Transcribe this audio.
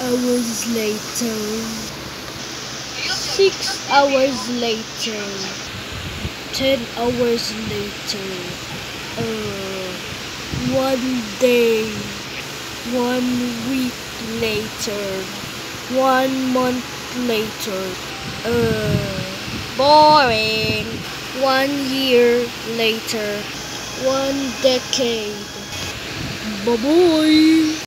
hours later. Six hours later. Ten hours later. Uh, one day. One week later. One month later. Uh, boring. One year later. One decade. Bye-bye.